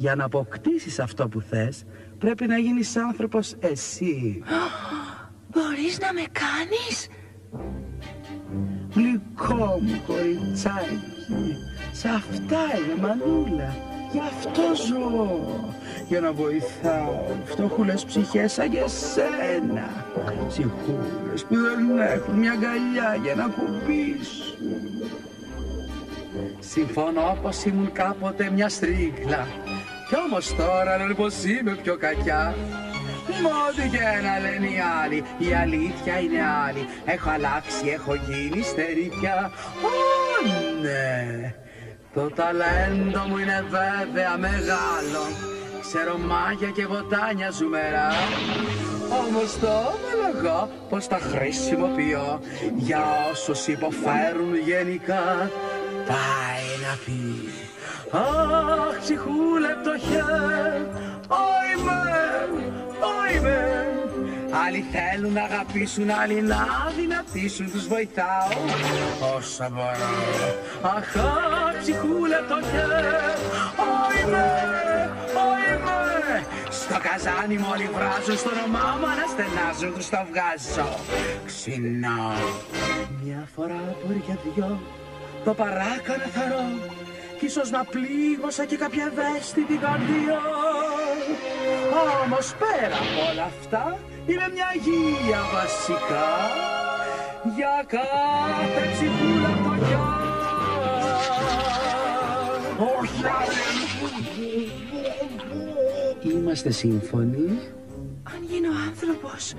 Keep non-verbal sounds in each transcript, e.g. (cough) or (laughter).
Για να αποκτήσεις αυτό που θες, πρέπει να γίνεις άνθρωπος εσύ. (gasps) Μπορείς να με κάνεις; Γλυκό μου κοριτσάκι, σε αυτά είναι μανούλα. Γι' αυτό ζω, για να βοηθάω φτωχούλες ψυχές σαν και σένα. Ψυχούλες που δεν έχουν μια αγκαλιά για να κουμπίσουν. Συμφωνώ πως ήμουν κάποτε μια στρίγλα κι όμως τώρα λένε πως είμαι πιο κακιά. Μα ό,τι και να λένε οι άλλοι, η αλήθεια είναι άλλη. Έχω αλλάξει, έχω γίνει στερικιά. Ω ναι, το ταλέντο μου είναι βέβαια μεγάλο. Ξέρω μάγια και βοτάνια ζουμερά όμως το ομολογώ πως τα χρησιμοποιώ Για όσους υποφέρουν γενικά Πάει να πει Αχ, ψυχούλε πτωχέ, όιμε, όιμε. Άλλοι θέλουν να αγαπήσουν, άλλοι να δυνατήσουν, τους βοηθάω όσα μπορώ. Αχ, αχ, ψυχούλε πτωχέ, όιμε, όιμε. Στο καζάνι μου όλοι βράζουν, στο όνομά μου αναστενάζουν, τους το βγάζω. Ξυνώ. Μια φορά μπορεί για δυο, το παράκανα θαρώ κι ίσως να πλήγωσα και κάποια ευαίσθητη καρδιά. Όμως πέρα από όλα αυτά είμαι μια γύλια βασικά για κάθε ψυχούλα φτωχιά. Όχι, Είμαστε σύμφωνοι; Αν γίνω άνθρωπος,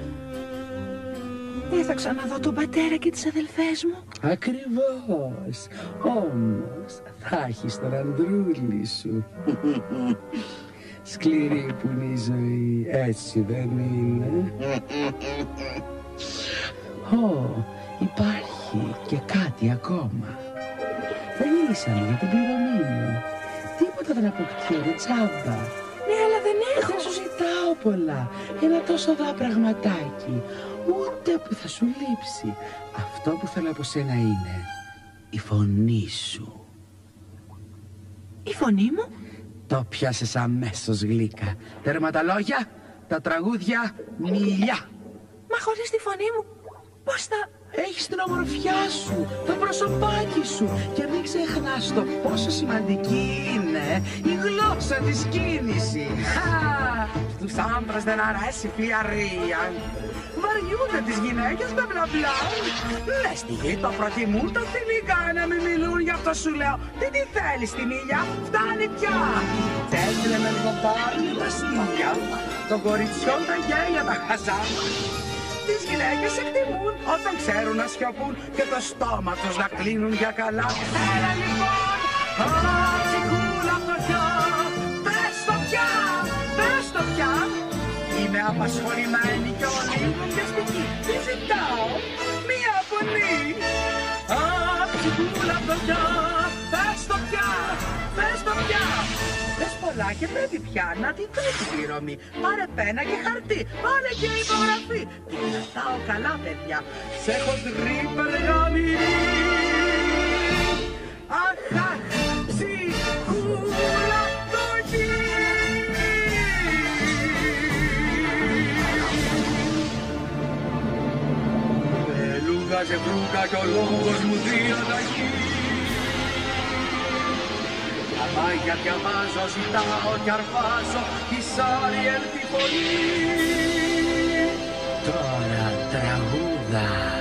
δεν θα ξαναδώ τον πατέρα και τις αδελφές μου. Ακριβώς. Όμως θα έχεις τον ανδρούλη σου. Σκληρή που είναι η ζωή, έτσι δεν είναι. Ω, υπάρχει και κάτι ακόμα. Δεν μιλήσαμε για την πληρωμή μου. Τίποτα δεν αποκτιέται τσάμπα. Ναι, αλλά δεν έχω. Δεν σου ζητάω πολλά. Ένα τόσο δά πραγματάκι ούτε που θα σου λείψει. Αυτό που θέλω από σένα είναι η φωνή σου. Η φωνή μου; Το πιάσες αμέσως γλύκα. Τέρμα τα λόγια, τα τραγούδια, μιλιά. Μα χωρίς τη φωνή μου, πώς θα... Έχεις την ομορφιά σου, το προσωπάκι σου και μην ξεχνάς το πόσο σημαντική είναι η γλώσσα της κίνησης. Στους άντρες δεν αρέσει φλιαρία βαριούνται τις γυναίκες με μπλα μπλα. Λες τη γη το προτιμούν τα θηλυκά να μην μιλούν γι' αυτό σου λέω. Τι τι θέλεις τη μίλια, φτάνει πια. Τέκλε με λίγο πάλι τα στήλια, των κοριτσιών τα γέλια τα χαζά. Τις γυναίκες εκτιμούν όταν ξέρουν να σιωπούν και το στόμα τους να κλείνουν για καλά. Έλα λοιπόν, ατσικούλα φτωχιά, πες το πια, πες το πια. Είμαι απασχολημένη και λίγο πιαστική. Τι ζητάω, μία φωνή. Αχ, ψυχούλα φτωχιά, πολλά και πρέπει πια να την τρίτη πληρωμή. Πάρε πένα και χαρτί, πάρε και υπογραφή. Τι κρατάω καλά παιδιά, σε χοντρή περγαμή. Αχ, αχ, ψυχούλα σε βρούκα κι ο λόγος μου διαταγεί. Τα μάγια διαβάζω, ζητάω κι αρπάζω, κι σάρι έλθει Τώρα τραγούδα.